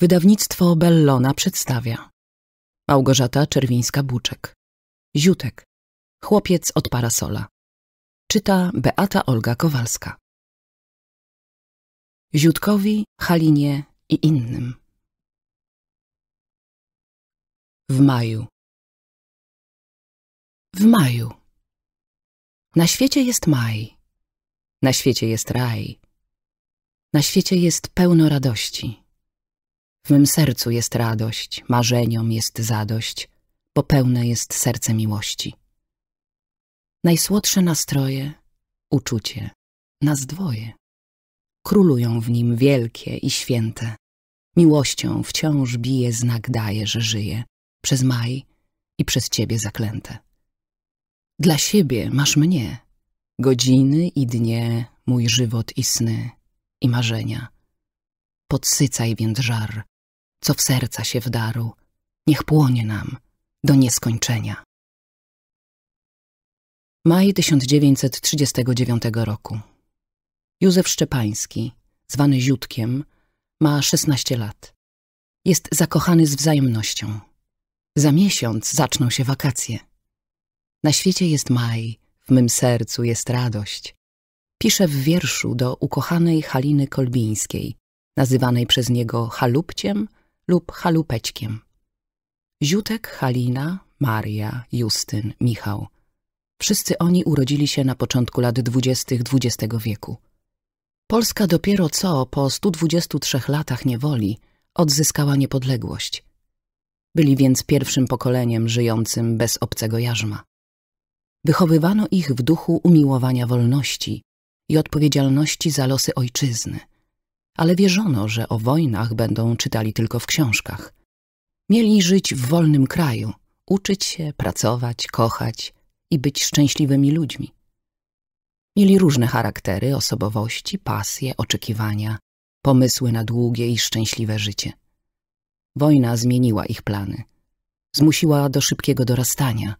Wydawnictwo Bellona przedstawia. Małgorzata Czerwińska-Buczek. Ziutek. Chłopiec od parasola. Czyta Beata Olga Kowalska. Ziutkowi, Halinie i innym. W maju. W maju. Na świecie jest maj. Na świecie jest raj. Na świecie jest pełno radości w mym sercu jest radość, marzeniom jest zadość, bo pełne jest serce miłości. Najsłodsze nastroje, uczucie, nas dwoje. Królują w nim wielkie i święte. Miłością wciąż bije znak daje, że żyje przez maj i przez ciebie zaklęte. Dla siebie masz mnie, godziny i dnie, mój żywot i sny i marzenia. Podsycaj więc żar, co w serca się wdarł, niech płonie nam do nieskończenia. Maj 1939 roku. Józef Szczepański, zwany Ziutkiem, ma 16 lat. Jest zakochany z wzajemnością. Za miesiąc zaczną się wakacje. Na świecie jest maj, w mym sercu jest radość. Pisze w wierszu do ukochanej Haliny Kolbińskiej, nazywanej przez niego Halupciem lub Halupećkiem. Ziutek, Halina, Maria, Justyn, Michał. Wszyscy oni urodzili się na początku lat dwudziestych XX wieku. Polska dopiero co po 123 latach niewoli odzyskała niepodległość. Byli więc pierwszym pokoleniem żyjącym bez obcego jarzma. Wychowywano ich w duchu umiłowania wolności i odpowiedzialności za losy ojczyzny ale wierzono, że o wojnach będą czytali tylko w książkach. Mieli żyć w wolnym kraju, uczyć się, pracować, kochać i być szczęśliwymi ludźmi. Mieli różne charaktery, osobowości, pasje, oczekiwania, pomysły na długie i szczęśliwe życie. Wojna zmieniła ich plany. Zmusiła do szybkiego dorastania,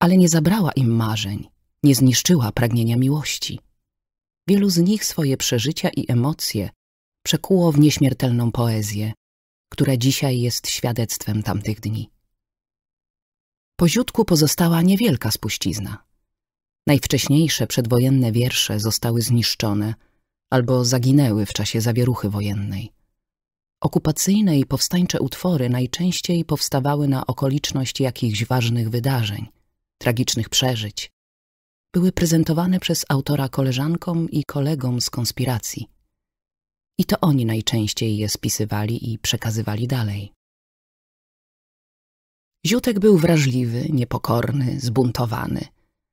ale nie zabrała im marzeń, nie zniszczyła pragnienia miłości. Wielu z nich swoje przeżycia i emocje przekuło w nieśmiertelną poezję, która dzisiaj jest świadectwem tamtych dni. Po ziutku pozostała niewielka spuścizna. Najwcześniejsze przedwojenne wiersze zostały zniszczone albo zaginęły w czasie zawieruchy wojennej. Okupacyjne i powstańcze utwory najczęściej powstawały na okoliczność jakichś ważnych wydarzeń, tragicznych przeżyć. Były prezentowane przez autora koleżankom i kolegom z konspiracji – i to oni najczęściej je spisywali i przekazywali dalej. Ziutek był wrażliwy, niepokorny, zbuntowany,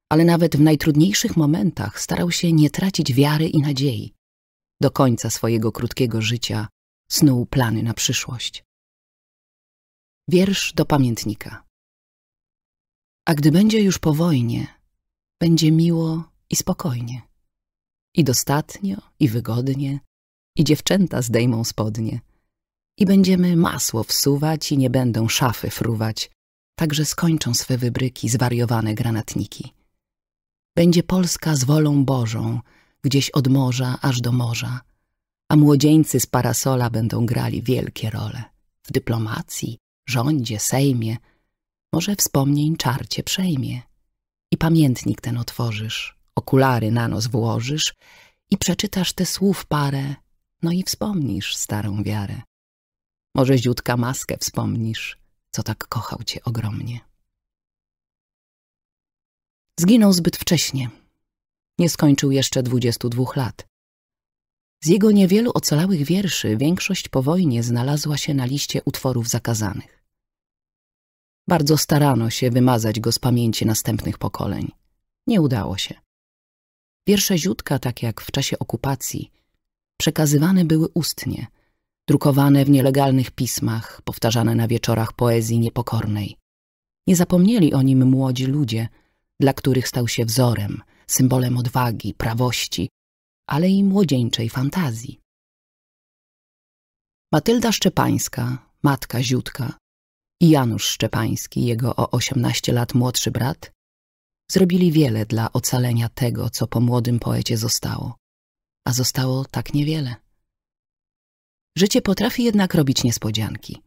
ale nawet w najtrudniejszych momentach starał się nie tracić wiary i nadziei. Do końca swojego krótkiego życia snuł plany na przyszłość. Wiersz do pamiętnika. A gdy będzie już po wojnie, będzie miło i spokojnie. I dostatnio, i wygodnie, i dziewczęta zdejmą spodnie. I będziemy masło wsuwać i nie będą szafy fruwać, także skończą swe wybryki zwariowane granatniki. Będzie Polska z wolą Bożą, gdzieś od morza aż do morza, a młodzieńcy z parasola będą grali wielkie role. W dyplomacji, rządzie, sejmie, może wspomnień czarcie przejmie. I pamiętnik ten otworzysz, okulary na nos włożysz i przeczytasz te słów parę no i wspomnisz starą wiarę. Może ziutka maskę wspomnisz, co tak kochał cię ogromnie. Zginął zbyt wcześnie. Nie skończył jeszcze dwudziestu dwóch lat. Z jego niewielu ocalałych wierszy większość po wojnie znalazła się na liście utworów zakazanych. Bardzo starano się wymazać go z pamięci następnych pokoleń. Nie udało się. Wiersze Ziutka, tak jak w czasie okupacji, przekazywane były ustnie, drukowane w nielegalnych pismach, powtarzane na wieczorach poezji niepokornej. Nie zapomnieli o nim młodzi ludzie, dla których stał się wzorem, symbolem odwagi, prawości, ale i młodzieńczej fantazji. Matylda Szczepańska, matka Ziutka i Janusz Szczepański, jego o osiemnaście lat młodszy brat, zrobili wiele dla ocalenia tego, co po młodym poecie zostało a zostało tak niewiele. Życie potrafi jednak robić niespodzianki.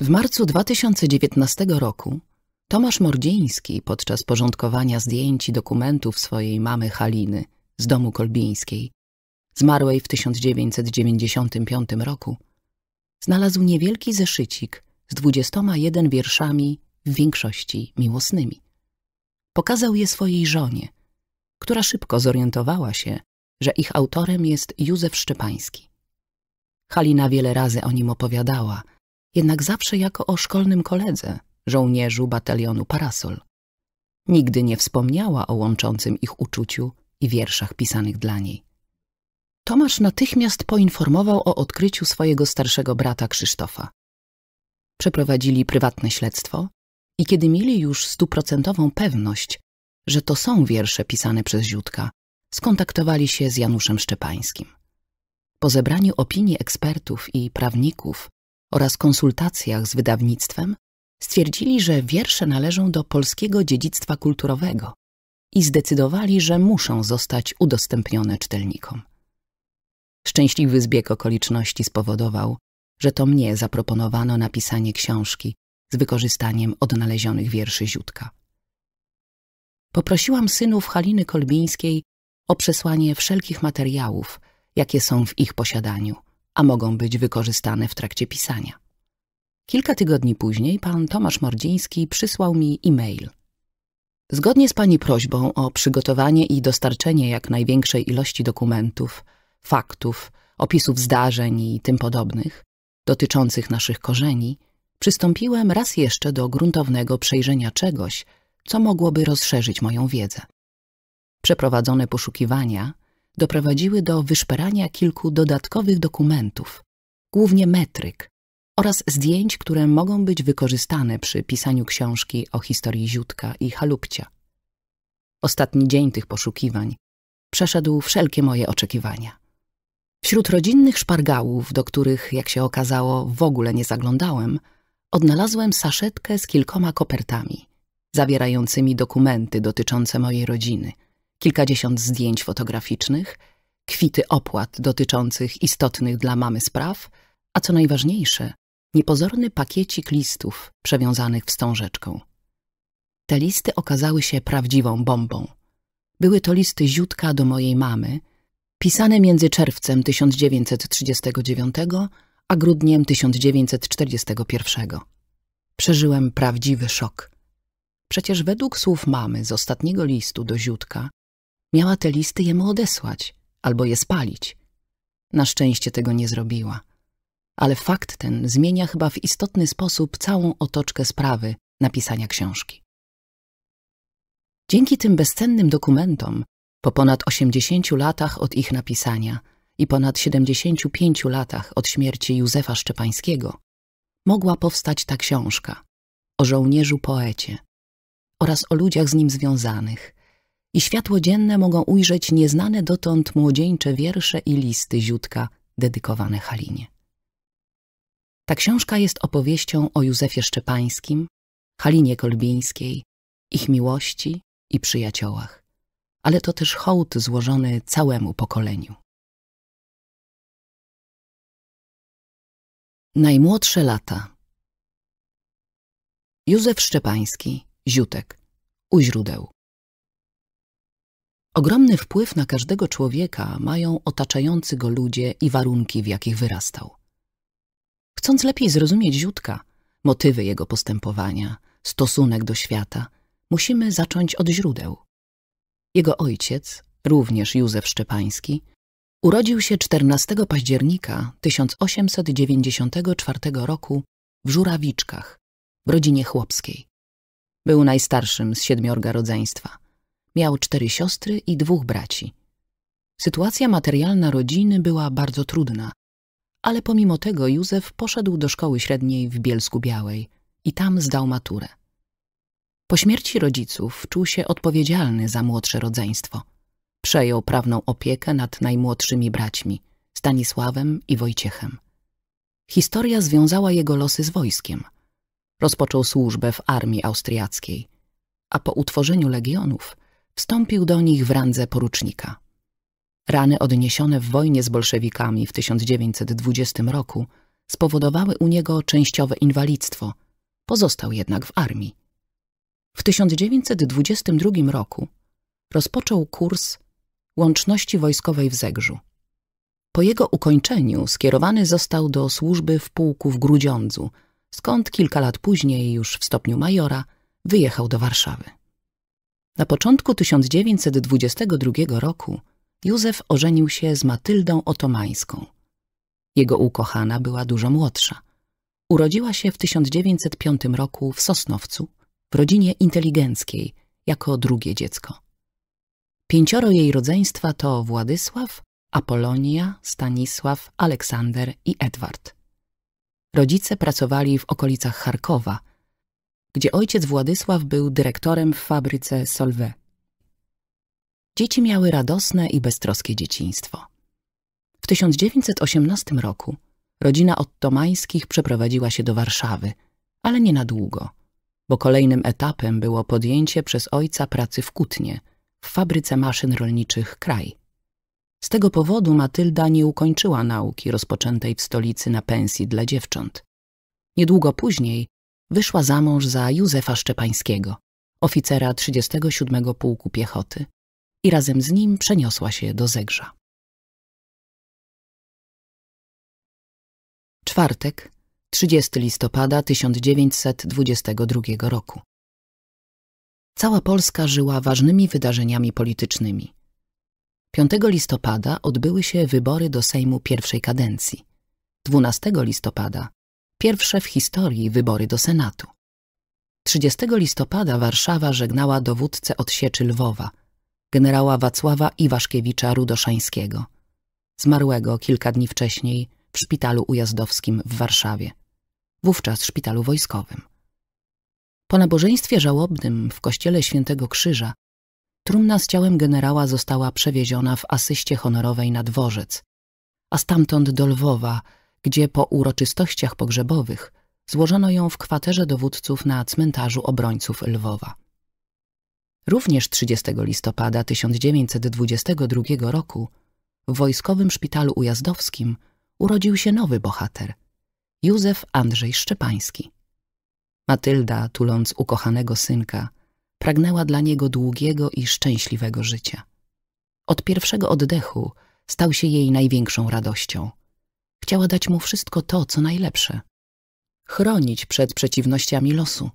W marcu 2019 roku Tomasz Mordziński podczas porządkowania zdjęć i dokumentów swojej mamy Haliny z domu kolbińskiej, zmarłej w 1995 roku, znalazł niewielki zeszycik z 21 wierszami, w większości miłosnymi. Pokazał je swojej żonie, która szybko zorientowała się, że ich autorem jest Józef Szczepański. Halina wiele razy o nim opowiadała, jednak zawsze jako o szkolnym koledze, żołnierzu batalionu Parasol. Nigdy nie wspomniała o łączącym ich uczuciu i wierszach pisanych dla niej. Tomasz natychmiast poinformował o odkryciu swojego starszego brata Krzysztofa. Przeprowadzili prywatne śledztwo i kiedy mieli już stuprocentową pewność, że to są wiersze pisane przez Ziutka, skontaktowali się z Januszem Szczepańskim. Po zebraniu opinii ekspertów i prawników oraz konsultacjach z wydawnictwem stwierdzili, że wiersze należą do polskiego dziedzictwa kulturowego i zdecydowali, że muszą zostać udostępnione czytelnikom. Szczęśliwy zbieg okoliczności spowodował, że to mnie zaproponowano napisanie książki z wykorzystaniem odnalezionych wierszy Ziutka. Poprosiłam synów Haliny Kolbińskiej o przesłanie wszelkich materiałów, jakie są w ich posiadaniu, a mogą być wykorzystane w trakcie pisania. Kilka tygodni później pan Tomasz Mordziński przysłał mi e-mail. Zgodnie z pani prośbą o przygotowanie i dostarczenie jak największej ilości dokumentów, faktów, opisów zdarzeń i tym podobnych, dotyczących naszych korzeni, przystąpiłem raz jeszcze do gruntownego przejrzenia czegoś, co mogłoby rozszerzyć moją wiedzę. Przeprowadzone poszukiwania doprowadziły do wyszperania kilku dodatkowych dokumentów, głównie metryk oraz zdjęć, które mogą być wykorzystane przy pisaniu książki o historii Ziutka i Halupcia. Ostatni dzień tych poszukiwań przeszedł wszelkie moje oczekiwania. Wśród rodzinnych szpargałów, do których, jak się okazało, w ogóle nie zaglądałem, odnalazłem saszetkę z kilkoma kopertami, zawierającymi dokumenty dotyczące mojej rodziny, kilkadziesiąt zdjęć fotograficznych, kwity opłat dotyczących istotnych dla mamy spraw, a co najważniejsze, niepozorny pakiecik listów przewiązanych wstążeczką. Te listy okazały się prawdziwą bombą. Były to listy ziutka do mojej mamy, pisane między czerwcem 1939 a grudniem 1941. Przeżyłem prawdziwy szok. Przecież według słów mamy z ostatniego listu do Ziutka miała te listy jemu odesłać albo je spalić. Na szczęście tego nie zrobiła. Ale fakt ten zmienia chyba w istotny sposób całą otoczkę sprawy napisania książki. Dzięki tym bezcennym dokumentom, po ponad 80 latach od ich napisania i ponad 75 latach od śmierci Józefa Szczepańskiego, mogła powstać ta książka o żołnierzu poecie oraz o ludziach z nim związanych i światło dzienne mogą ujrzeć nieznane dotąd młodzieńcze wiersze i listy Ziutka dedykowane Halinie. Ta książka jest opowieścią o Józefie Szczepańskim, Halinie Kolbińskiej, ich miłości i przyjaciołach, ale to też hołd złożony całemu pokoleniu. Najmłodsze lata Józef Szczepański, Ziutek, u źródeł Ogromny wpływ na każdego człowieka mają otaczający go ludzie i warunki, w jakich wyrastał. Chcąc lepiej zrozumieć Ziutka, motywy jego postępowania, stosunek do świata, musimy zacząć od źródeł. Jego ojciec, również Józef Szczepański, urodził się 14 października 1894 roku w Żurawiczkach, w rodzinie chłopskiej. Był najstarszym z siedmiorga rodzeństwa. Miał cztery siostry i dwóch braci. Sytuacja materialna rodziny była bardzo trudna, ale pomimo tego Józef poszedł do szkoły średniej w Bielsku Białej i tam zdał maturę. Po śmierci rodziców czuł się odpowiedzialny za młodsze rodzeństwo. Przejął prawną opiekę nad najmłodszymi braćmi, Stanisławem i Wojciechem. Historia związała jego losy z wojskiem. Rozpoczął służbę w armii austriackiej, a po utworzeniu legionów wstąpił do nich w randze porucznika. Rany odniesione w wojnie z bolszewikami w 1920 roku spowodowały u niego częściowe inwalidztwo. Pozostał jednak w armii. W 1922 roku rozpoczął kurs łączności wojskowej w Zegrzu. Po jego ukończeniu skierowany został do służby w pułku w Grudziądzu, skąd kilka lat później, już w stopniu majora, wyjechał do Warszawy. Na początku 1922 roku Józef ożenił się z Matyldą Otomańską. Jego ukochana była dużo młodsza. Urodziła się w 1905 roku w Sosnowcu, w rodzinie inteligenckiej, jako drugie dziecko. Pięcioro jej rodzeństwa to Władysław, Apolonia, Stanisław, Aleksander i Edward. Rodzice pracowali w okolicach Charkowa, gdzie ojciec Władysław był dyrektorem w fabryce Solvay. Dzieci miały radosne i beztroskie dzieciństwo. W 1918 roku rodzina Ottomańskich przeprowadziła się do Warszawy, ale nie na długo, bo kolejnym etapem było podjęcie przez ojca pracy w Kutnie, w fabryce maszyn rolniczych Kraj. Z tego powodu Matylda nie ukończyła nauki rozpoczętej w stolicy na pensji dla dziewcząt. Niedługo później wyszła za mąż za Józefa Szczepańskiego, oficera 37 Pułku Piechoty i razem z nim przeniosła się do Zegrza. Czwartek, 30 listopada 1922 roku. Cała Polska żyła ważnymi wydarzeniami politycznymi. 5 listopada odbyły się wybory do Sejmu pierwszej kadencji. 12 listopada pierwsze w historii wybory do Senatu. 30 listopada Warszawa żegnała dowódcę odsieczy Lwowa, generała Wacława Iwaszkiewicza Rudoszańskiego, zmarłego kilka dni wcześniej w szpitalu ujazdowskim w Warszawie, wówczas szpitalu wojskowym. Po nabożeństwie żałobnym w kościele Świętego Krzyża trumna z ciałem generała została przewieziona w asyście honorowej na dworzec, a stamtąd do Lwowa, gdzie po uroczystościach pogrzebowych złożono ją w kwaterze dowódców na cmentarzu obrońców Lwowa. Również 30 listopada 1922 roku w wojskowym szpitalu ujazdowskim urodził się nowy bohater, Józef Andrzej Szczepański. Matylda, tuląc ukochanego synka, pragnęła dla niego długiego i szczęśliwego życia. Od pierwszego oddechu stał się jej największą radością. Chciała dać mu wszystko to, co najlepsze. Chronić przed przeciwnościami losu.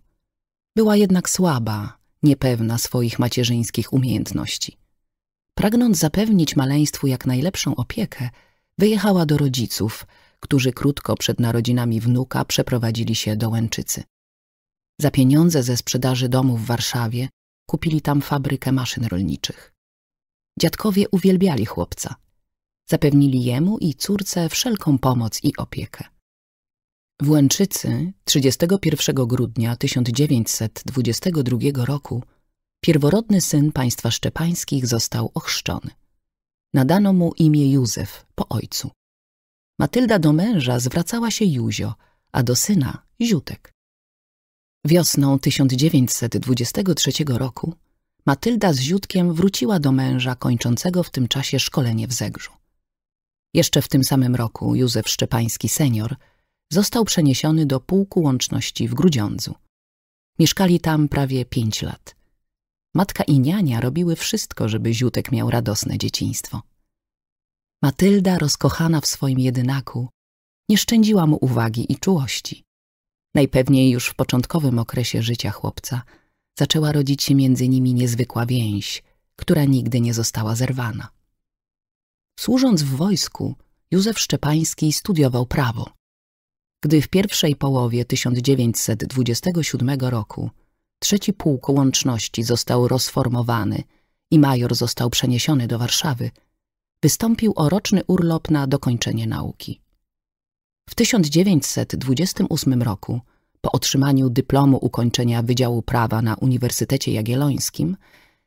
Była jednak słaba, niepewna swoich macierzyńskich umiejętności. Pragnąc zapewnić maleństwu jak najlepszą opiekę, wyjechała do rodziców, którzy krótko przed narodzinami wnuka przeprowadzili się do Łęczycy. Za pieniądze ze sprzedaży domu w Warszawie kupili tam fabrykę maszyn rolniczych. Dziadkowie uwielbiali chłopca. Zapewnili jemu i córce wszelką pomoc i opiekę. W Łęczycy 31 grudnia 1922 roku pierworodny syn państwa szczepańskich został ochrzczony. Nadano mu imię Józef po ojcu. Matylda do męża zwracała się Józio, a do syna Ziutek. Wiosną 1923 roku Matylda z Ziutkiem wróciła do męża kończącego w tym czasie szkolenie w Zegrzu. Jeszcze w tym samym roku Józef Szczepański senior został przeniesiony do pułku łączności w Grudziądzu. Mieszkali tam prawie pięć lat. Matka i niania robiły wszystko, żeby Ziutek miał radosne dzieciństwo. Matylda, rozkochana w swoim jedynaku, nie szczędziła mu uwagi i czułości. Najpewniej już w początkowym okresie życia chłopca zaczęła rodzić się między nimi niezwykła więź, która nigdy nie została zerwana. Służąc w wojsku, Józef Szczepański studiował prawo. Gdy w pierwszej połowie 1927 roku trzeci pułk łączności został rozformowany i major został przeniesiony do Warszawy, wystąpił o roczny urlop na dokończenie nauki. W 1928 roku, po otrzymaniu dyplomu ukończenia Wydziału Prawa na Uniwersytecie Jagiellońskim,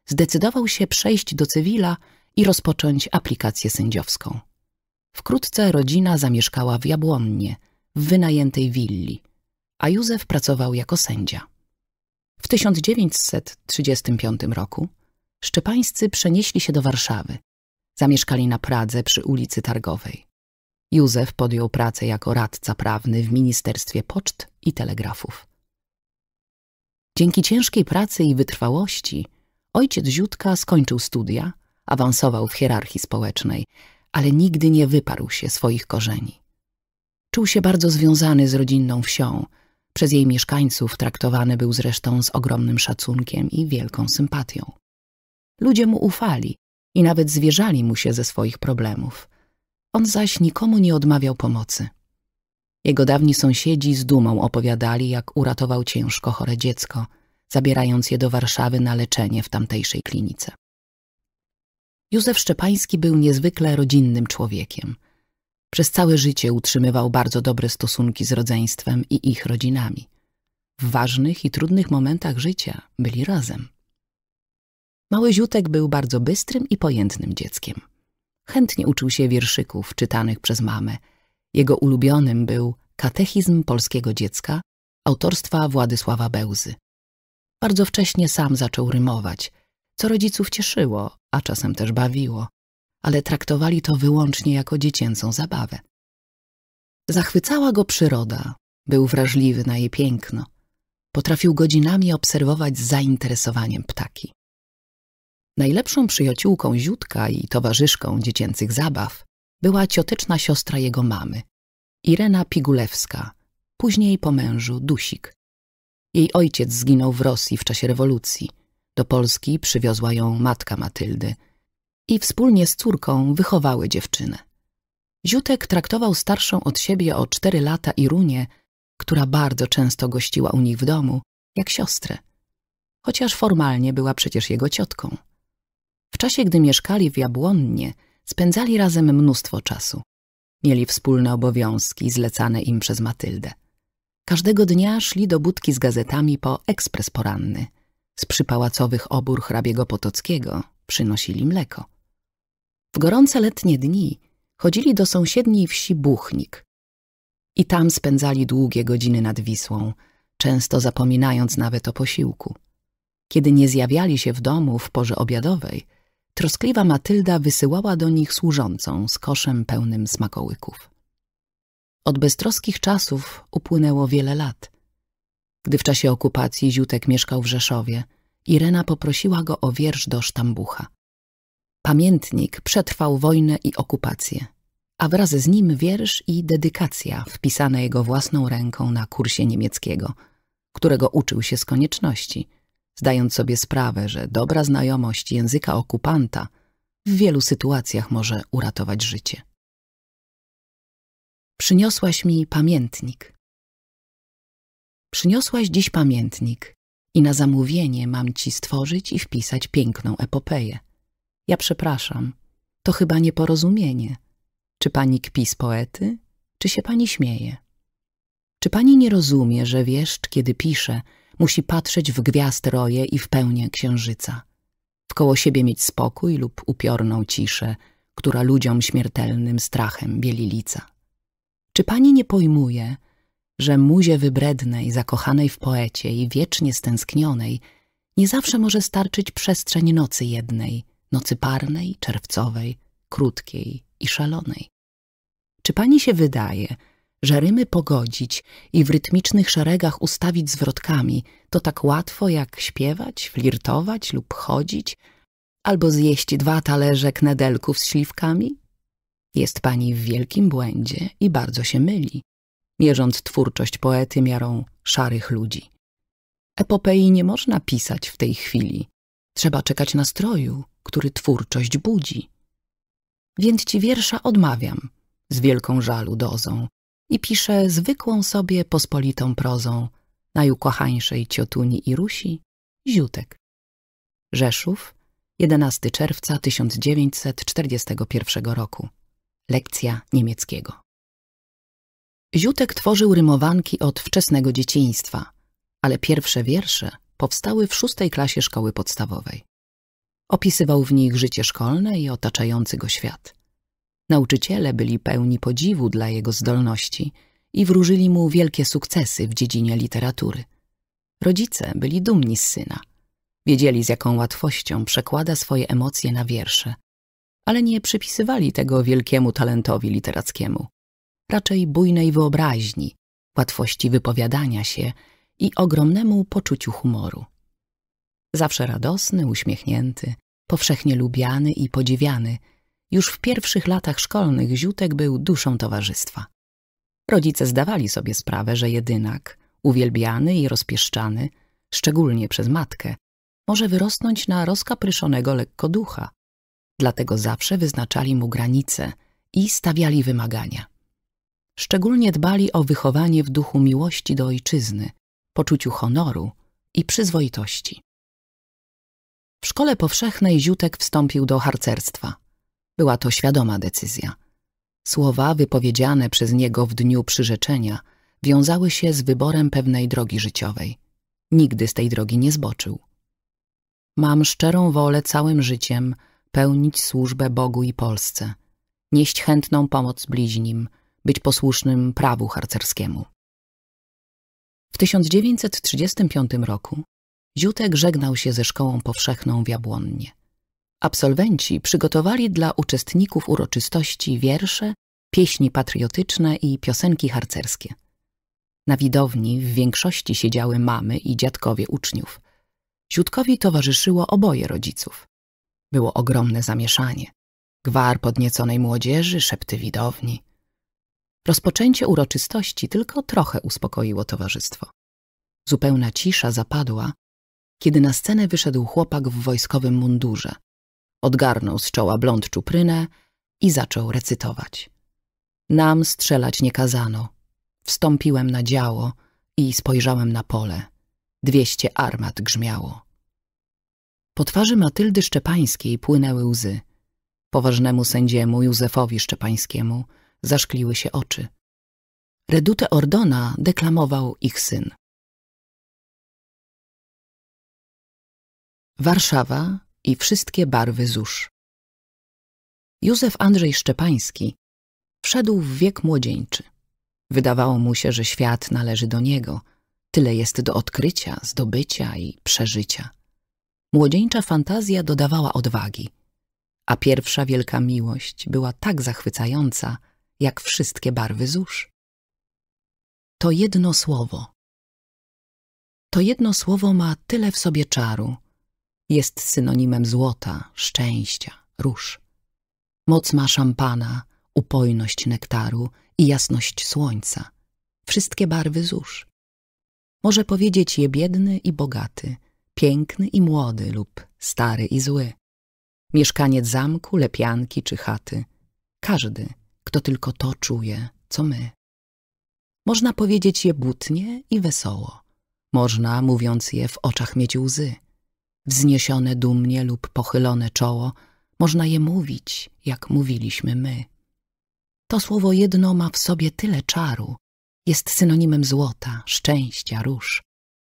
zdecydował się przejść do cywila i rozpocząć aplikację sędziowską. Wkrótce rodzina zamieszkała w Jabłonnie, w wynajętej willi, a Józef pracował jako sędzia. W 1935 roku Szczepańscy przenieśli się do Warszawy, Zamieszkali na Pradze przy ulicy Targowej. Józef podjął pracę jako radca prawny w Ministerstwie Poczt i Telegrafów. Dzięki ciężkiej pracy i wytrwałości ojciec Ziutka skończył studia, awansował w hierarchii społecznej, ale nigdy nie wyparł się swoich korzeni. Czuł się bardzo związany z rodzinną wsią, przez jej mieszkańców traktowany był zresztą z ogromnym szacunkiem i wielką sympatią. Ludzie mu ufali i nawet zwierzali mu się ze swoich problemów. On zaś nikomu nie odmawiał pomocy. Jego dawni sąsiedzi z dumą opowiadali, jak uratował ciężko chore dziecko, zabierając je do Warszawy na leczenie w tamtejszej klinice. Józef Szczepański był niezwykle rodzinnym człowiekiem. Przez całe życie utrzymywał bardzo dobre stosunki z rodzeństwem i ich rodzinami. W ważnych i trudnych momentach życia byli razem. Mały Ziutek był bardzo bystrym i pojętnym dzieckiem. Chętnie uczył się wierszyków czytanych przez mamę. Jego ulubionym był Katechizm polskiego dziecka autorstwa Władysława Bełzy. Bardzo wcześnie sam zaczął rymować, co rodziców cieszyło, a czasem też bawiło, ale traktowali to wyłącznie jako dziecięcą zabawę. Zachwycała go przyroda, był wrażliwy na jej piękno. Potrafił godzinami obserwować z zainteresowaniem ptaki. Najlepszą przyjaciółką Ziutka i towarzyszką dziecięcych zabaw była cioteczna siostra jego mamy, Irena Pigulewska, później po mężu Dusik. Jej ojciec zginął w Rosji w czasie rewolucji. Do Polski przywiozła ją matka Matyldy i wspólnie z córką wychowały dziewczynę. Ziutek traktował starszą od siebie o cztery lata Irunię, która bardzo często gościła u nich w domu, jak siostrę, chociaż formalnie była przecież jego ciotką. W czasie, gdy mieszkali w Jabłonnie, spędzali razem mnóstwo czasu. Mieli wspólne obowiązki zlecane im przez Matyldę. Każdego dnia szli do budki z gazetami po ekspres poranny. Z przypałacowych obór hrabiego Potockiego przynosili mleko. W gorące letnie dni chodzili do sąsiedniej wsi Buchnik i tam spędzali długie godziny nad Wisłą, często zapominając nawet o posiłku. Kiedy nie zjawiali się w domu w porze obiadowej, troskliwa Matylda wysyłała do nich służącą z koszem pełnym smakołyków. Od beztroskich czasów upłynęło wiele lat. Gdy w czasie okupacji Ziutek mieszkał w Rzeszowie, Irena poprosiła go o wiersz do Sztambucha. Pamiętnik przetrwał wojnę i okupację, a wraz z nim wiersz i dedykacja wpisane jego własną ręką na kursie niemieckiego, którego uczył się z konieczności – zdając sobie sprawę, że dobra znajomość języka okupanta w wielu sytuacjach może uratować życie. Przyniosłaś mi pamiętnik. Przyniosłaś dziś pamiętnik i na zamówienie mam ci stworzyć i wpisać piękną epopeję. Ja przepraszam, to chyba nieporozumienie. Czy pani kpi z poety, czy się pani śmieje? Czy pani nie rozumie, że wieszcz, kiedy pisze, Musi patrzeć w gwiazd roje i w pełnię księżyca. Wkoło siebie mieć spokój lub upiorną ciszę, która ludziom śmiertelnym strachem bieli lica. Czy pani nie pojmuje, że muzie wybrednej, zakochanej w poecie i wiecznie stęsknionej nie zawsze może starczyć przestrzeń nocy jednej, nocy parnej, czerwcowej, krótkiej i szalonej? Czy pani się wydaje, że rymy pogodzić i w rytmicznych szeregach ustawić zwrotkami to tak łatwo jak śpiewać, flirtować lub chodzić, albo zjeść dwa talerze knedelków z śliwkami? Jest pani w wielkim błędzie i bardzo się myli, mierząc twórczość poety miarą szarych ludzi. Epopei nie można pisać w tej chwili. Trzeba czekać nastroju, który twórczość budzi. Więc ci wiersza odmawiam z wielką żalu dozą, i pisze zwykłą sobie pospolitą prozą najukochańszej ciotuni i Rusi, Ziutek. Rzeszów, 11 czerwca 1941 roku. Lekcja niemieckiego. Ziutek tworzył rymowanki od wczesnego dzieciństwa, ale pierwsze wiersze powstały w szóstej klasie szkoły podstawowej. Opisywał w nich życie szkolne i otaczający go świat. Nauczyciele byli pełni podziwu dla jego zdolności i wróżyli mu wielkie sukcesy w dziedzinie literatury. Rodzice byli dumni z syna. Wiedzieli, z jaką łatwością przekłada swoje emocje na wiersze, ale nie przypisywali tego wielkiemu talentowi literackiemu. Raczej bujnej wyobraźni, łatwości wypowiadania się i ogromnemu poczuciu humoru. Zawsze radosny, uśmiechnięty, powszechnie lubiany i podziwiany, już w pierwszych latach szkolnych Ziutek był duszą towarzystwa. Rodzice zdawali sobie sprawę, że jedynak, uwielbiany i rozpieszczany, szczególnie przez matkę, może wyrosnąć na rozkapryszonego lekko ducha. Dlatego zawsze wyznaczali mu granice i stawiali wymagania. Szczególnie dbali o wychowanie w duchu miłości do ojczyzny, poczuciu honoru i przyzwoitości. W szkole powszechnej Ziutek wstąpił do harcerstwa. Była to świadoma decyzja. Słowa wypowiedziane przez niego w dniu przyrzeczenia wiązały się z wyborem pewnej drogi życiowej. Nigdy z tej drogi nie zboczył. Mam szczerą wolę całym życiem pełnić służbę Bogu i Polsce, nieść chętną pomoc bliźnim, być posłusznym prawu harcerskiemu. W 1935 roku Ziutek żegnał się ze szkołą powszechną w Jabłonnie. Absolwenci przygotowali dla uczestników uroczystości wiersze, pieśni patriotyczne i piosenki harcerskie. Na widowni w większości siedziały mamy i dziadkowie uczniów. Ziutkowi towarzyszyło oboje rodziców. Było ogromne zamieszanie. Gwar podnieconej młodzieży, szepty widowni. Rozpoczęcie uroczystości tylko trochę uspokoiło towarzystwo. Zupełna cisza zapadła, kiedy na scenę wyszedł chłopak w wojskowym mundurze. Odgarnął z czoła blond czuprynę i zaczął recytować. Nam strzelać nie kazano. Wstąpiłem na działo i spojrzałem na pole. Dwieście armat grzmiało. Po twarzy Matyldy Szczepańskiej płynęły łzy. Poważnemu sędziemu Józefowi Szczepańskiemu zaszkliły się oczy. Redute Ordona deklamował ich syn. Warszawa i wszystkie barwy ZUS. Józef Andrzej Szczepański wszedł w wiek młodzieńczy. Wydawało mu się, że świat należy do niego. Tyle jest do odkrycia, zdobycia i przeżycia. Młodzieńcza fantazja dodawała odwagi, a pierwsza wielka miłość była tak zachwycająca, jak wszystkie barwy ZUS. To jedno słowo. To jedno słowo ma tyle w sobie czaru. Jest synonimem złota, szczęścia, róż. Moc ma szampana, upojność nektaru i jasność słońca. Wszystkie barwy ZUS. Może powiedzieć je biedny i bogaty, piękny i młody lub stary i zły. Mieszkaniec zamku, lepianki czy chaty. Każdy, kto tylko to czuje, co my. Można powiedzieć je butnie i wesoło. Można, mówiąc je, w oczach mieć łzy. Wzniesione dumnie lub pochylone czoło, można je mówić, jak mówiliśmy my. To słowo jedno ma w sobie tyle czaru, jest synonimem złota, szczęścia, róż.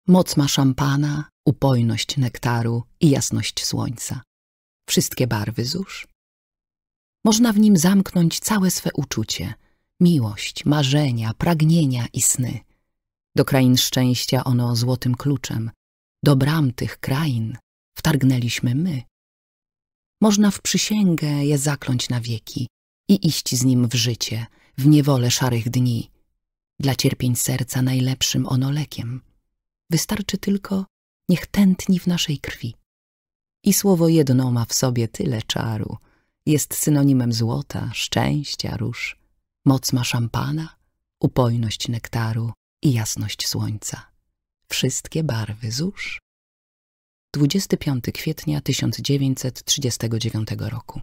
Moc ma szampana, upojność nektaru i jasność słońca. Wszystkie barwy zusz. Można w nim zamknąć całe swe uczucie, miłość, marzenia, pragnienia i sny. Do krain szczęścia ono złotym kluczem, do bram tych krain wtargnęliśmy my. Można w przysięgę je zakląć na wieki i iść z nim w życie, w niewolę szarych dni. Dla cierpień serca najlepszym ono lekiem. Wystarczy tylko, niech tętni w naszej krwi. I słowo jedno ma w sobie tyle czaru, jest synonimem złota, szczęścia, róż. Moc ma szampana, upojność nektaru i jasność słońca. Wszystkie barwy zusz. 25 kwietnia 1939 roku.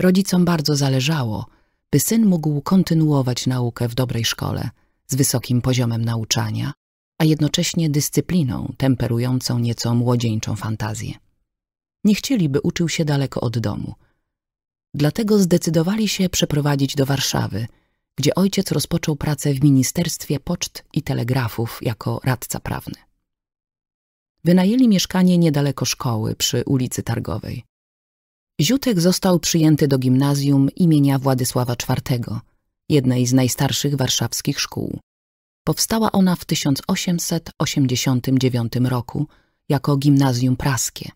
Rodzicom bardzo zależało, by syn mógł kontynuować naukę w dobrej szkole z wysokim poziomem nauczania, a jednocześnie dyscypliną temperującą nieco młodzieńczą fantazję. Nie chcieli, by uczył się daleko od domu. Dlatego zdecydowali się przeprowadzić do Warszawy, gdzie ojciec rozpoczął pracę w Ministerstwie Poczt i Telegrafów jako radca prawny. Wynajęli mieszkanie niedaleko szkoły przy ulicy Targowej. Ziutek został przyjęty do gimnazjum imienia Władysława IV, jednej z najstarszych warszawskich szkół. Powstała ona w 1889 roku jako gimnazjum praskie,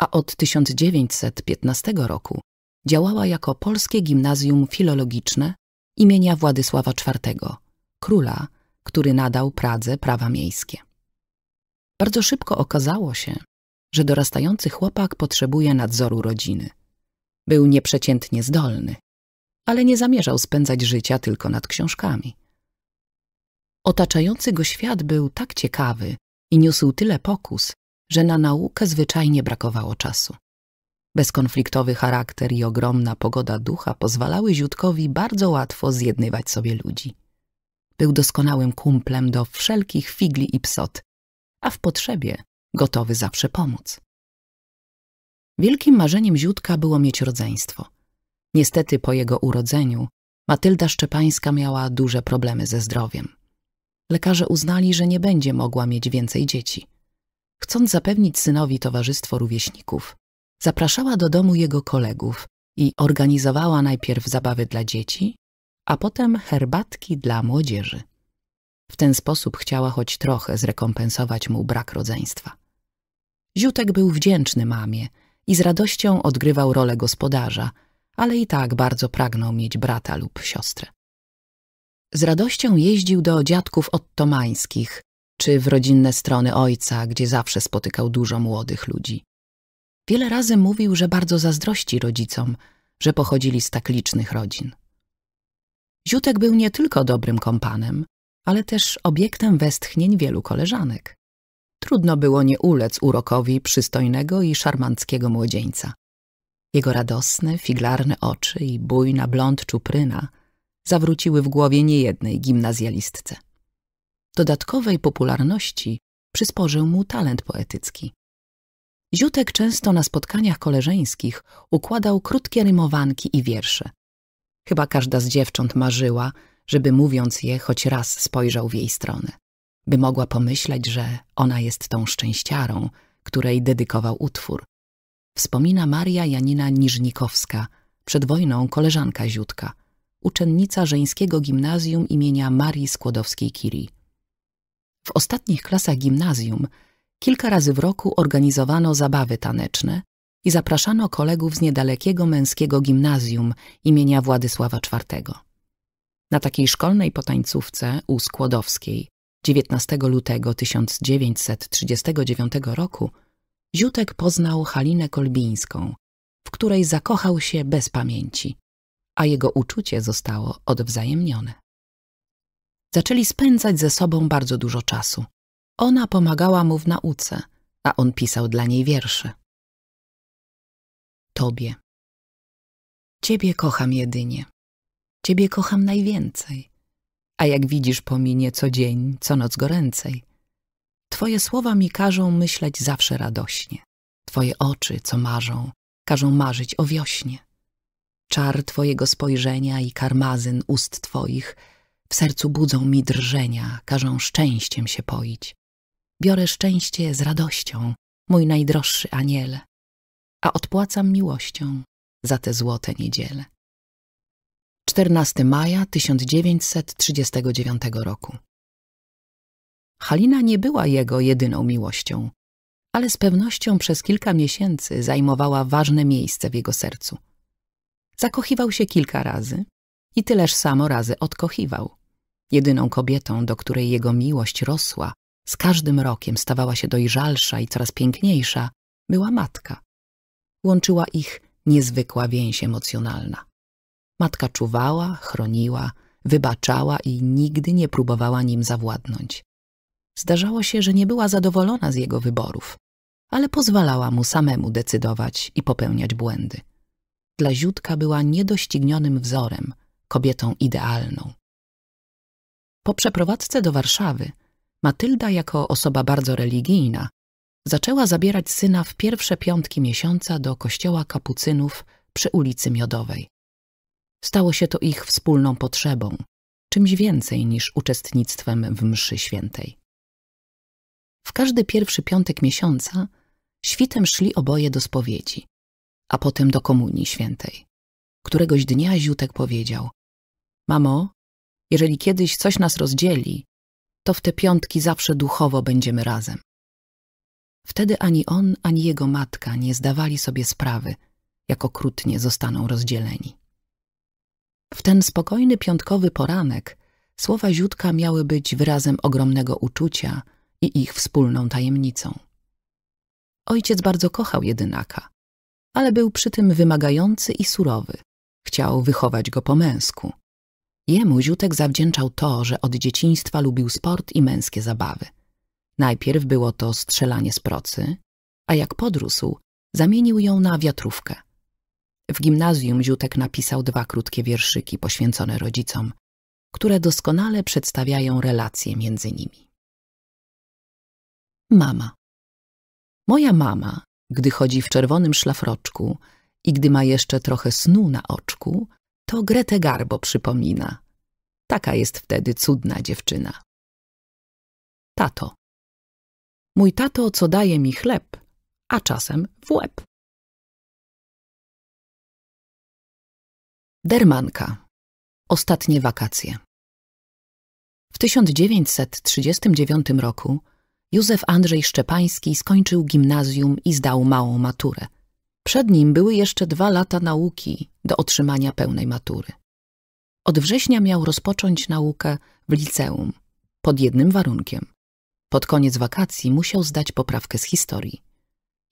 a od 1915 roku działała jako Polskie Gimnazjum Filologiczne imienia Władysława IV, króla, który nadał Pradze prawa miejskie. Bardzo szybko okazało się, że dorastający chłopak potrzebuje nadzoru rodziny. Był nieprzeciętnie zdolny, ale nie zamierzał spędzać życia tylko nad książkami. Otaczający go świat był tak ciekawy i niósł tyle pokus, że na naukę zwyczajnie brakowało czasu. Bezkonfliktowy charakter i ogromna pogoda ducha pozwalały Ziutkowi bardzo łatwo zjednywać sobie ludzi. Był doskonałym kumplem do wszelkich figli i psot, a w potrzebie gotowy zawsze pomóc. Wielkim marzeniem Ziutka było mieć rodzeństwo. Niestety po jego urodzeniu Matylda Szczepańska miała duże problemy ze zdrowiem. Lekarze uznali, że nie będzie mogła mieć więcej dzieci. Chcąc zapewnić synowi towarzystwo rówieśników, zapraszała do domu jego kolegów i organizowała najpierw zabawy dla dzieci, a potem herbatki dla młodzieży. W ten sposób chciała choć trochę zrekompensować mu brak rodzeństwa. Ziutek był wdzięczny mamie i z radością odgrywał rolę gospodarza, ale i tak bardzo pragnął mieć brata lub siostrę. Z radością jeździł do dziadków ottomańskich, czy w rodzinne strony ojca, gdzie zawsze spotykał dużo młodych ludzi. Wiele razy mówił, że bardzo zazdrości rodzicom, że pochodzili z tak licznych rodzin. Ziutek był nie tylko dobrym kompanem, ale też obiektem westchnień wielu koleżanek. Trudno było nie ulec urokowi przystojnego i szarmanckiego młodzieńca. Jego radosne, figlarne oczy i bujna blond czupryna zawróciły w głowie niejednej gimnazjalistce. Dodatkowej popularności przysporzył mu talent poetycki. Ziutek często na spotkaniach koleżeńskich układał krótkie rymowanki i wiersze. Chyba każda z dziewcząt marzyła, żeby mówiąc je choć raz spojrzał w jej stronę, by mogła pomyśleć, że ona jest tą szczęściarą, której dedykował utwór. Wspomina Maria Janina Niżnikowska, przed wojną koleżanka Ziutka, uczennica żeńskiego gimnazjum imienia Marii Skłodowskiej-Curie. W ostatnich klasach gimnazjum kilka razy w roku organizowano zabawy taneczne i zapraszano kolegów z niedalekiego męskiego gimnazjum imienia Władysława IV. Na takiej szkolnej potańcówce u Skłodowskiej 19 lutego 1939 roku Ziutek poznał Halinę Kolbińską, w której zakochał się bez pamięci, a jego uczucie zostało odwzajemnione. Zaczęli spędzać ze sobą bardzo dużo czasu. Ona pomagała mu w nauce, a on pisał dla niej wiersze. Tobie. Ciebie kocham jedynie. Ciebie kocham najwięcej. A jak widzisz po minie co dzień, co noc goręcej. Twoje słowa mi każą myśleć zawsze radośnie. Twoje oczy, co marzą, każą marzyć o wiośnie. Czar Twojego spojrzenia i karmazyn ust Twoich w sercu budzą mi drżenia, każą szczęściem się poić. Biorę szczęście z radością, mój najdroższy aniele, a odpłacam miłością za te złote niedziele. 14 maja 1939 roku Halina nie była jego jedyną miłością, ale z pewnością przez kilka miesięcy zajmowała ważne miejsce w jego sercu. Zakochiwał się kilka razy i tyleż samo razy odkochiwał. Jedyną kobietą, do której jego miłość rosła, z każdym rokiem stawała się dojrzalsza i coraz piękniejsza, była matka. Łączyła ich niezwykła więź emocjonalna. Matka czuwała, chroniła, wybaczała i nigdy nie próbowała nim zawładnąć. Zdarzało się, że nie była zadowolona z jego wyborów, ale pozwalała mu samemu decydować i popełniać błędy. Dla Ziutka była niedoścignionym wzorem, kobietą idealną. Po przeprowadzce do Warszawy Matylda jako osoba bardzo religijna zaczęła zabierać syna w pierwsze piątki miesiąca do kościoła kapucynów przy ulicy Miodowej. Stało się to ich wspólną potrzebą, czymś więcej niż uczestnictwem w mszy świętej. W każdy pierwszy piątek miesiąca świtem szli oboje do spowiedzi, a potem do komunii świętej. Któregoś dnia Ziutek powiedział Mamo, jeżeli kiedyś coś nas rozdzieli, to w te piątki zawsze duchowo będziemy razem. Wtedy ani on, ani jego matka nie zdawali sobie sprawy, jak okrutnie zostaną rozdzieleni. W ten spokojny piątkowy poranek słowa Ziutka miały być wyrazem ogromnego uczucia i ich wspólną tajemnicą. Ojciec bardzo kochał jedynaka, ale był przy tym wymagający i surowy. Chciał wychować go po męsku. Jemu Ziutek zawdzięczał to, że od dzieciństwa lubił sport i męskie zabawy. Najpierw było to strzelanie z procy, a jak podrósł, zamienił ją na wiatrówkę. W gimnazjum Ziutek napisał dwa krótkie wierszyki poświęcone rodzicom, które doskonale przedstawiają relacje między nimi. Mama Moja mama, gdy chodzi w czerwonym szlafroczku i gdy ma jeszcze trochę snu na oczku, to Gretę Garbo przypomina. Taka jest wtedy cudna dziewczyna. Tato Mój tato, co daje mi chleb, a czasem w łeb. Dermanka. Ostatnie wakacje. W 1939 roku Józef Andrzej Szczepański skończył gimnazjum i zdał małą maturę. Przed nim były jeszcze dwa lata nauki do otrzymania pełnej matury. Od września miał rozpocząć naukę w liceum, pod jednym warunkiem. Pod koniec wakacji musiał zdać poprawkę z historii.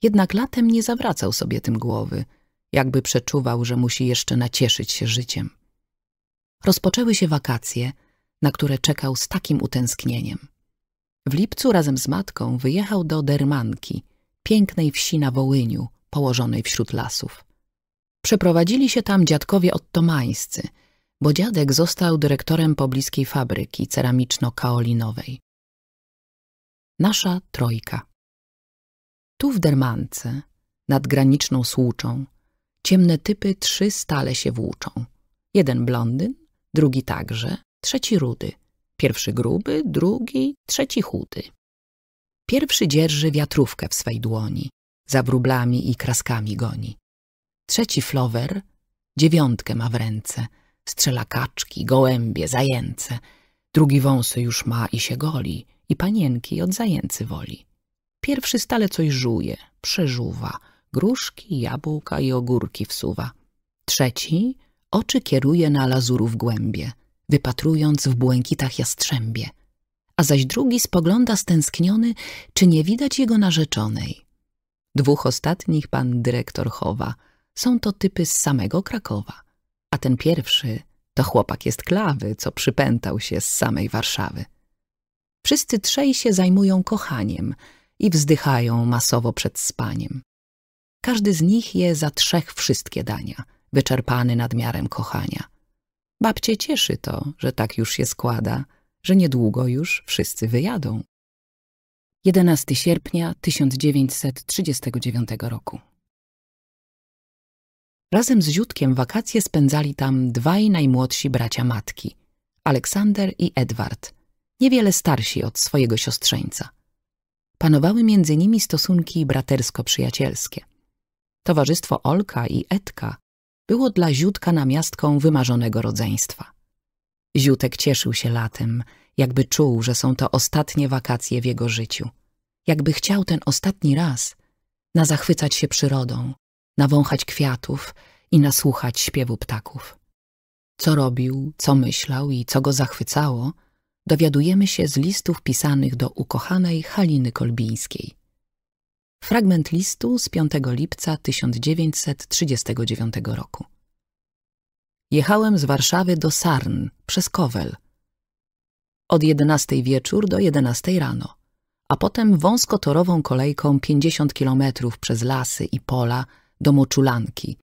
Jednak latem nie zawracał sobie tym głowy, jakby przeczuwał, że musi jeszcze nacieszyć się życiem. Rozpoczęły się wakacje, na które czekał z takim utęsknieniem. W lipcu razem z matką wyjechał do Dermanki, pięknej wsi na Wołyniu, położonej wśród lasów. Przeprowadzili się tam dziadkowie ottomańscy, bo dziadek został dyrektorem pobliskiej fabryki ceramiczno-kaolinowej. Nasza trojka. Tu w Dermance, nad graniczną słuczą, ciemne typy trzy stale się włóczą. Jeden blondyn, drugi także, trzeci rudy. Pierwszy gruby, drugi, trzeci chudy. Pierwszy dzierży wiatrówkę w swej dłoni, za wróblami i kraskami goni. Trzeci flower dziewiątkę ma w ręce, strzela kaczki, gołębie, zajęce. Drugi wąsy już ma i się goli – i panienki od zajęcy woli. Pierwszy stale coś żuje, przeżuwa, gruszki, jabłka i ogórki wsuwa. Trzeci oczy kieruje na lazurów głębie, wypatrując w błękitach jastrzębie. A zaś drugi spogląda stęskniony, czy nie widać jego narzeczonej. Dwóch ostatnich pan dyrektor chowa. Są to typy z samego Krakowa. A ten pierwszy to chłopak jest klawy, co przypętał się z samej Warszawy. Wszyscy trzej się zajmują kochaniem i wzdychają masowo przed spaniem. Każdy z nich je za trzech wszystkie dania, wyczerpany nadmiarem kochania. Babcie cieszy to, że tak już się składa, że niedługo już wszyscy wyjadą. 11 sierpnia 1939 roku Razem z Ziutkiem wakacje spędzali tam dwaj najmłodsi bracia matki, Aleksander i Edward – niewiele starsi od swojego siostrzeńca. Panowały między nimi stosunki bratersko-przyjacielskie. Towarzystwo Olka i Edka było dla Ziutka namiastką wymarzonego rodzeństwa. Ziutek cieszył się latem, jakby czuł, że są to ostatnie wakacje w jego życiu. Jakby chciał ten ostatni raz nazachwycać się przyrodą, nawąchać kwiatów i nasłuchać śpiewu ptaków. Co robił, co myślał i co go zachwycało – dowiadujemy się z listów pisanych do ukochanej Haliny Kolbińskiej. Fragment listu z 5 lipca 1939 roku. Jechałem z Warszawy do Sarn przez Kowel. Od 11 wieczór do 11 rano, a potem wąskotorową kolejką 50 kilometrów przez lasy i pola do Moczulanki,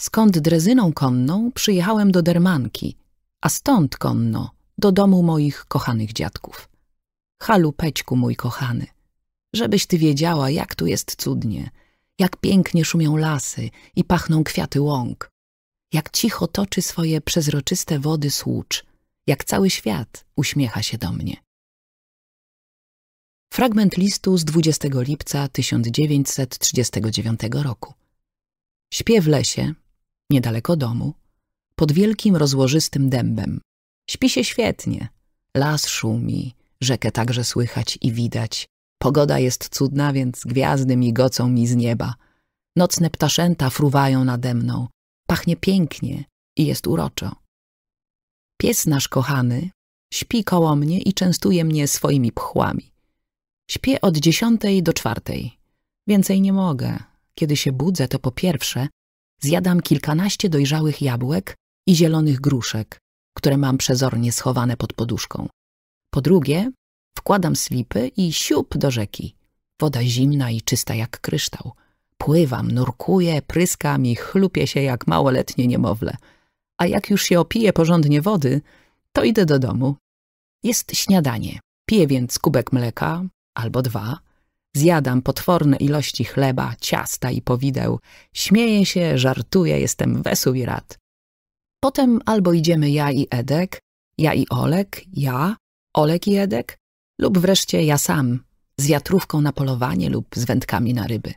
skąd drezyną konną przyjechałem do Dermanki, a stąd konno do domu moich kochanych dziadków. Halu, Pećku, mój kochany, żebyś ty wiedziała, jak tu jest cudnie, jak pięknie szumią lasy i pachną kwiaty łąk, jak cicho toczy swoje przezroczyste wody słucz, jak cały świat uśmiecha się do mnie. Fragment listu z 20 lipca 1939 roku. Śpię w lesie, niedaleko domu, pod wielkim rozłożystym dębem, Śpi się świetnie. Las szumi, rzekę także słychać i widać. Pogoda jest cudna, więc gwiazdy migocą mi z nieba. Nocne ptaszęta fruwają nade mną. Pachnie pięknie i jest uroczo. Pies nasz kochany śpi koło mnie i częstuje mnie swoimi pchłami. Śpię od dziesiątej do czwartej. Więcej nie mogę. Kiedy się budzę, to po pierwsze zjadam kilkanaście dojrzałych jabłek i zielonych gruszek, które mam przezornie schowane pod poduszką. Po drugie, wkładam slipy i siup do rzeki. Woda zimna i czysta jak kryształ. Pływam, nurkuję, pryskam i chlupię się jak małoletnie niemowlę. A jak już się opiję porządnie wody, to idę do domu. Jest śniadanie. Piję więc kubek mleka, albo dwa. Zjadam potworne ilości chleba, ciasta i powideł. Śmieję się, żartuję, jestem wesół i rad. Potem albo idziemy ja i Edek, ja i Olek, ja, Olek i Edek, lub wreszcie ja sam, z wiatrówką na polowanie lub z wędkami na ryby.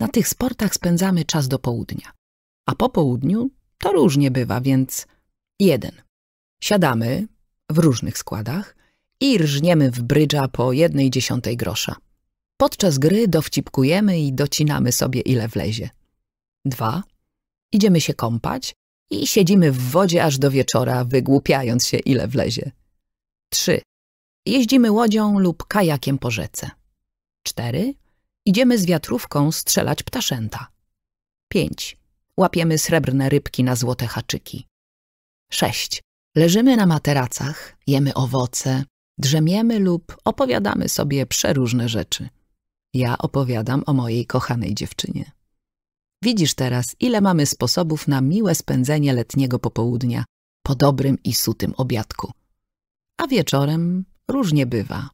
Na tych sportach spędzamy czas do południa. A po południu to różnie bywa, więc jeden. Siadamy w różnych składach i rżniemy w brydża po jednej dziesiątej grosza. Podczas gry dowcipkujemy i docinamy sobie ile wlezie. Dwa. Idziemy się kąpać i siedzimy w wodzie aż do wieczora, wygłupiając się ile wlezie. Trzy. Jeździmy łodzią lub kajakiem po rzece. Cztery. Idziemy z wiatrówką strzelać ptaszęta. Pięć. Łapiemy srebrne rybki na złote haczyki. Sześć. Leżymy na materacach, jemy owoce, drzemiemy lub opowiadamy sobie przeróżne rzeczy. Ja opowiadam o mojej kochanej dziewczynie. Widzisz teraz, ile mamy sposobów na miłe spędzenie letniego popołudnia po dobrym i sutym obiadku. A wieczorem różnie bywa.